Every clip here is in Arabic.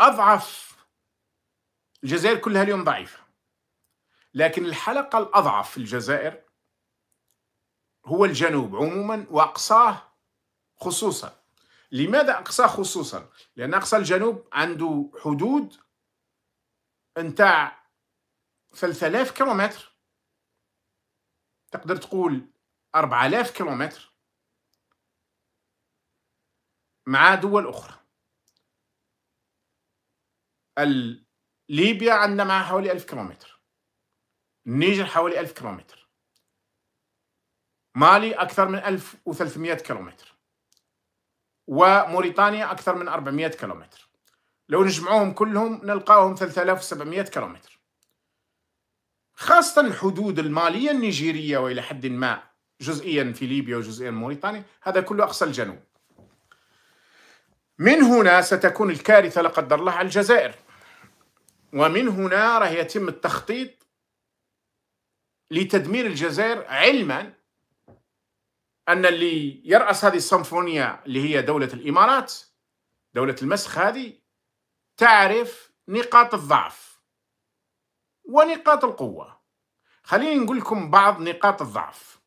أضعف الجزائر كلها اليوم ضعيفة. لكن الحلقة الأضعف في الجزائر هو الجنوب عموما وأقصاه خصوصا. لماذا أقصاه خصوصا؟ لأن أقصى الجنوب عنده حدود نتاع 3000 كيلومتر. تقدر تقول 4000 كيلومتر. مع دول أخرى. ليبيا عندنا معها حوالي 1000 كيلومتر. النيجر حوالي 1000 كيلومتر. مالي أكثر من 1300 كيلومتر. وموريتانيا أكثر من 400 كيلومتر. لو نجمعوهم كلهم نلقاهم 3700 كيلومتر. خاصة الحدود المالية النيجيرية وإلى حد ما جزئيا في ليبيا وجزئيا موريتانيا هذا كله أقصى الجنوب. من هنا ستكون الكارثة لا قدر الله على الجزائر. ومن هنا راح يتم التخطيط لتدمير الجزائر علما أن اللي يرأس هذه الصنفونية اللي هي دولة الإمارات دولة المسخ هذه تعرف نقاط الضعف ونقاط القوة. خليني نقول لكم بعض نقاط الضعف.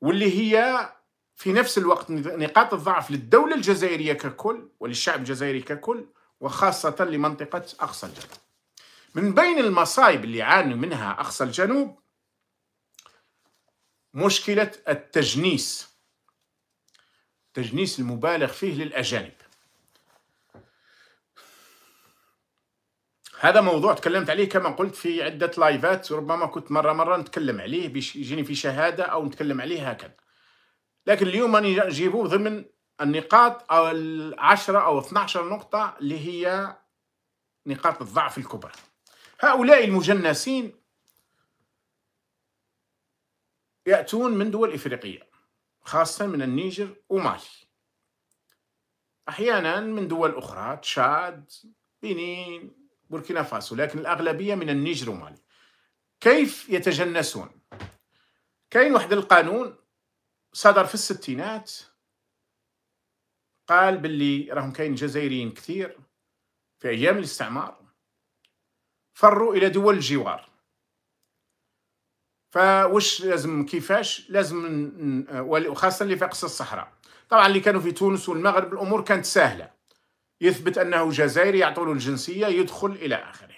واللي هي في نفس الوقت نقاط الضعف للدولة الجزائرية ككل وللشعب الجزائري ككل وخاصة لمنطقة أقصى الجنوب. من بين المصايب اللي يعاني منها أقصى الجنوب مشكلة التجنيس. التجنيس المبالغ فيه للأجانب. هذا موضوع تكلمت عليه كما قلت في عدة لايفات وربما كنت مرة مرة نتكلم عليه بيش يجيني في شهادة أو نتكلم عليه هكذا. لكن اليوم أنا نجيبه ضمن النقاط أو العشرة أو 12 نقطة اللي هي نقاط الضعف الكبرى. هؤلاء المجنسين يأتون من دول إفريقية خاصة من النيجر ومالي. أحيانا من دول أخرى تشاد بنين بوركينا فاسو لكن الأغلبية من النيجر ومالي. كيف يتجنسون؟ كاين واحد القانون صدر في الستينات قال باللي راهم كاين جزائريين كثير في أيام الاستعمار فروا إلى دول الجوار. فوش لازم كيفاش؟ لازم وخاصة اللي في أقصى الصحراء. طبعا اللي كانوا في تونس والمغرب الأمور كانت سهلة. يثبت أنه جزائري يعطوا له الجنسية يدخل إلى آخره.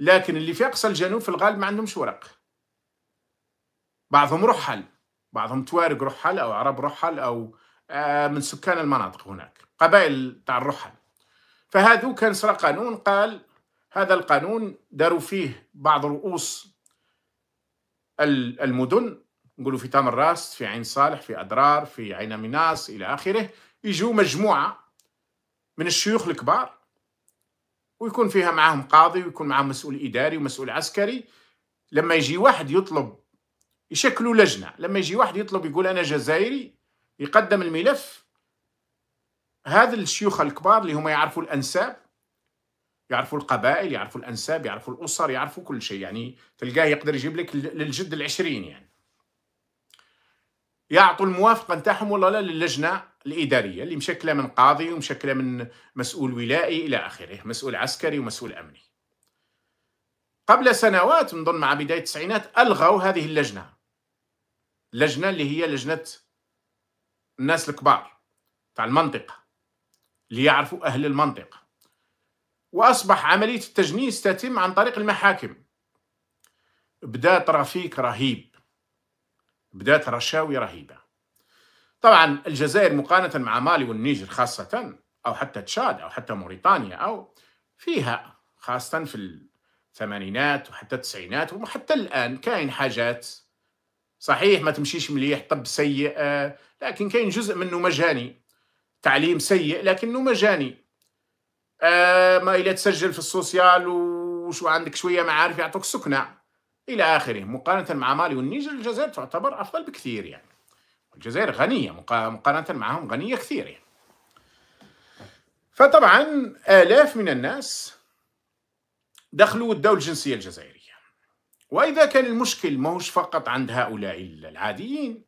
لكن اللي في أقصى الجنوب في الغالب ما عندهمش ورق. بعضهم رحل. بعضهم توارق رحل أو عرب رحل أو آه، من سكان المناطق هناك قبائل تاع الرحل. فهذو كان صار قانون قال هذا القانون داروا فيه بعض رؤوس المدن نقولوا في تام الراس في عين صالح في أدرار في عين ميناس إلى آخره يجوا مجموعة من الشيوخ الكبار ويكون فيها معهم قاضي ويكون معهم مسؤول إداري ومسؤول عسكري. لما يجي واحد يطلب يشكلوا لجنة. لما يجي واحد يطلب يقول أنا جزائري يقدم الملف هذا الشيوخ الكبار اللي هم يعرفوا الأنساب يعرفوا القبائل يعرفوا الأنساب يعرفوا الأسر يعرفوا كل شيء. يعني تلقاه يقدر يجيب لك للجد العشرين يعني. يعطوا الموافقة نتاعهم ولا لا للجنة الإدارية اللي مشكلة من قاضي ومشكلة من مسؤول ولائي إلى آخره مسؤول عسكري ومسؤول أمني. قبل سنوات نظن مع بداية التسعينات ألغوا هذه اللجنة. لجنة اللي هي لجنة الناس الكبار تاع المنطقة اللي يعرفوا أهل المنطقة. وأصبح عملية التجنيس تتم عن طريق المحاكم. بدا ترافيك رهيب. بدأت رشاوي رهيبة. طبعا الجزائر مقارنة مع مالي والنيجر خاصة أو حتى تشاد أو حتى موريتانيا أو فيها خاصة في الثمانينات وحتى التسعينات وحتى الآن كاين حاجات صحيح ما تمشيش مليح طب سيء آه، لكن كاين جزء منه مجاني تعليم سيء لكنه مجاني آه، ما إلا تسجل في السوسيال وشو عندك شوية معارف يعطوك سكنة. إلى آخره. مقارنة مع مالي والنيجر الجزائر تعتبر أفضل بكثير يعني. الجزائر غنية مقارنة معهم غنية كثير يعني. فطبعا آلاف من الناس دخلوا ودوا الجنسية الجزائرية. وإذا كان المشكل ماهوش فقط عند هؤلاء العاديين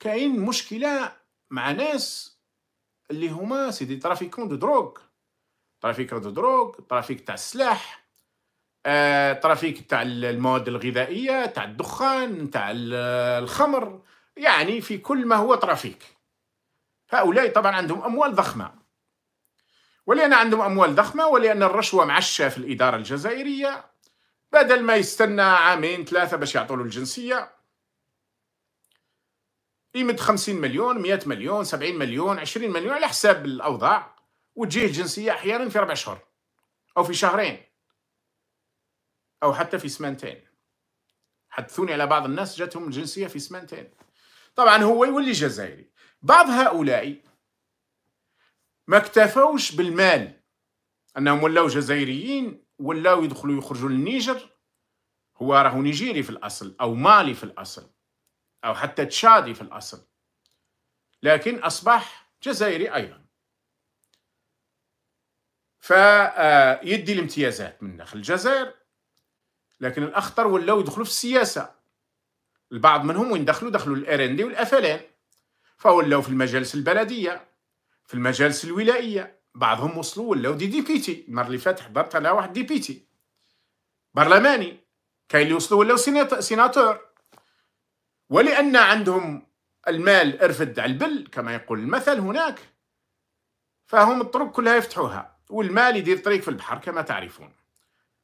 كاين مشكلة مع ناس اللي هما c'est des trafiquants de drogue. trafic de drogue trafic تاع السلاح آه، trafic تاع المواد الغذائية تاع الدخان تاع الخمر يعني في كل ما هو trafic. هؤلاء طبعا عندهم أموال ضخمة. ولأن عندهم أموال ضخمة ولأن الرشوة معشه في الإدارة الجزائرية بدل ما يستنى عامين ثلاثة باش يعطوا له الجنسية. يمد 50 مليون 100 مليون 70 مليون 20 مليون على حساب الأوضاع وتجيه الجنسية أحيانا في أربع شهور أو في شهرين أو حتى في سمانتين. حدثوني على بعض الناس جاتهم الجنسية في سمانتين. طبعا هو يولي جزائري. بعض هؤلاء ما اكتفوش بالمال أنهم ولاو جزائريين ولاو يدخلوا يخرجوا للنيجر هو راهو نيجيري في الأصل أو مالي في الأصل أو حتى تشادي في الأصل. لكن أصبح جزائري أيضا. فيدي الامتيازات من داخل الجزائر لكن الأخطر ولاو يدخلوا في السياسة. البعض منهم وين دخلوا؟ دخلوا ال RND وال FLN فولاو في المجالس البلدية في المجالس الولائية. بعضهم وصلوا ولاو des députés المرة اللي فاتت حضرت أنا واحد député برلماني. كاين اللي وصلوا ولاو sénateurs. ولأن عندهم المال ارفد على البل كما يقول المثل هناك فهم الطرق كلها يفتحوها والمال يدير طريق في البحر كما تعرفون.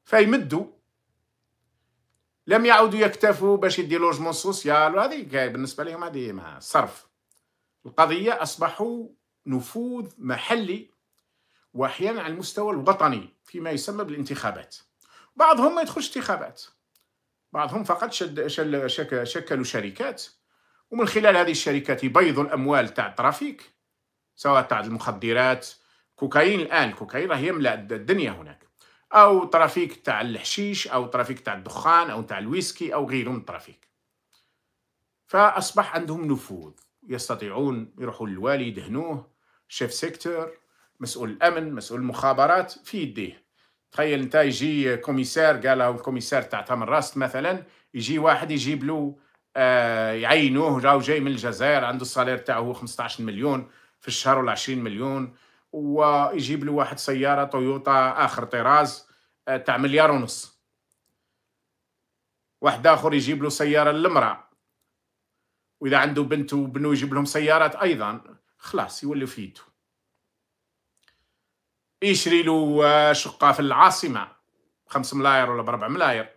فيمدوا. لم يعودوا يكتفوا باش يديروا logement social وهذه بالنسبة لهم هذه صرف. القضية أصبحوا نفوذ محلي. وأحيانا على المستوى الوطني فيما يسمى بالانتخابات. بعضهم ما يدخلش انتخابات. بعضهم فقط شد شل شك شكلوا شركات. ومن خلال هذه الشركات يبيضوا الأموال تاع ال trafic سواء تاع المخدرات. كوكايين الآن الكوكايين راه يملأ الدنيا هناك. أو trafic تاع الحشيش أو trafic تاع الدخان أو تاع الويسكي أو غيره من ال trafic. فأصبح عندهم نفوذ. يستطيعون يروحوا للوالي يدهنوه. chef secteur. مسؤول الأمن مسؤول المخابرات في يديه. تخيل أنت يجي commissaire قال له ال commissaire تاع تمنراست مثلا يجي واحد يجيب له آه يعينوه راهو جاي من الجزائر عنده ال salaire تاعه 15 مليون في الشهر ولا 20 مليون ويجيب له واحد سيارة تويوتا آخر طراز آه تاع مليار ونص. واحد آخر يجيب له سيارة للمرأة. وإذا عنده بنت وبنو يجيب لهم سيارات أيضا خلاص يولي في يده يشري له شقة في العاصمة. خمس ملاير ولا بربع ملاير.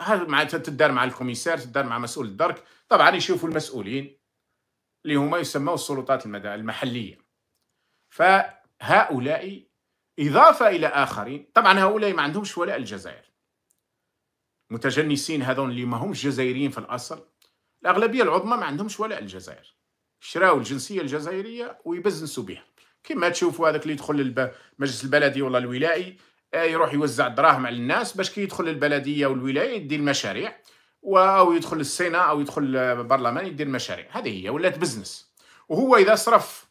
هذا معناتها تدار مع الكوميسار تدار مع مسؤول الدرك. طبعا يشوفوا المسؤولين اللي هما يسموا السلطات المحلية. فهؤلاء إضافة إلى آخرين. طبعا هؤلاء ما عندهمش ولاء الجزائر. متجنسين هذون اللي ما همش جزائريين في الأصل. الأغلبية العظمى ما عندهمش ولاء الجزائر. شراو الجنسية الجزائرية ويبزنسوا بها. كما تشوفوا هذاك اللي يدخل المجلس البلدي ولا الولائي آه، يروح يوزع الدراهم على الناس باش كي يدخل البلديه والولايه يدير المشاريع أو يدخل ال Sénat أو يدخل البرلمان يدير المشاريع. هذه هي ولات business. وهو إذا صرف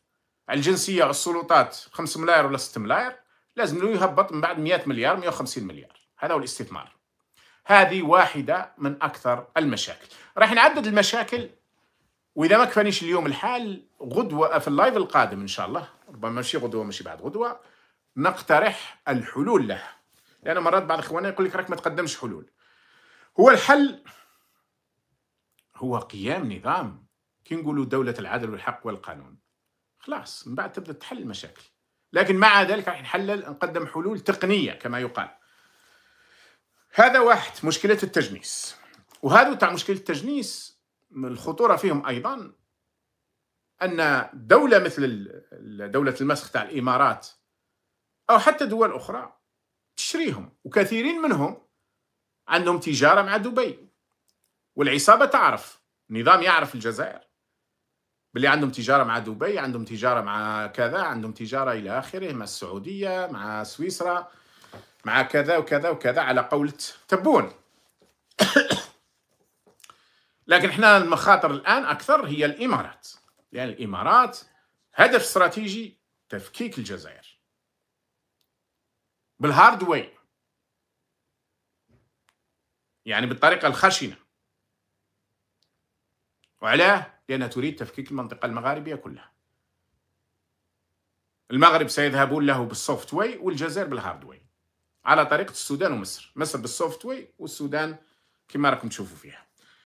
على الجنسية على السلطات 5 ملاير ولا 6 ملاير لازم له يهبط من بعد 100 مليار 150 مليار. هذا هو الاستثمار. هذه واحدة من أكثر المشاكل. راح نعدد المشاكل وإذا ما كفانيش اليوم الحال غدوة في ال live القادم إن شاء الله. ربما ماشي غدوة ماشي بعد غدوة نقترح الحلول له. لأن مرات بعض اخواننا يقول لك راك ما تقدمش حلول. هو الحل هو قيام نظام. كي نقولوا دولة العدل والحق والقانون. خلاص من بعد تبدأ تحل المشاكل. لكن مع ذلك راح نحلل نقدم حلول تقنية كما يقال. هذا واحد مشكلة التجنيس. وهذا تاع مشكلة التجنيس الخطورة فيهم أيضا أن دولة مثل دولة المسخ تاع الإمارات أو حتى دول أخرى تشريهم وكثيرين منهم عندهم تجارة مع دبي. والعصابة تعرف النظام يعرف الجزائر. باللي عندهم تجارة مع دبي عندهم تجارة مع كذا عندهم تجارة إلى آخره مع السعودية مع سويسرا مع كذا وكذا وكذا على قولة تبون. لكن إحنا المخاطر الآن أكثر هي الإمارات. لأن يعني الإمارات هدف استراتيجي تفكيك الجزائر. بال hard way يعني بالطريقة الخشنة. وعلاه لأنها تريد تفكيك المنطقة المغاربية كلها. المغرب سيذهبون له بال soft way والجزائر بال hard way على طريقة السودان ومصر. مصر بال soft way والسودان كما راكم تشوفوا فيها.